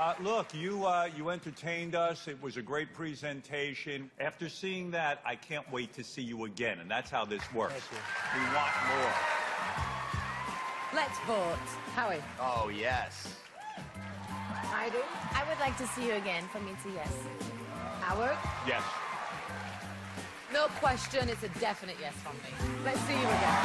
Uh, look, you uh, you entertained us. It was a great presentation. After seeing that, I can't wait to see you again, and that's how this works. We want more. Let's vote. Howie. Oh, yes. I do. I would like to see you again for me to yes. Howard. Yes. No question. It's a definite yes from me. Let's see you again.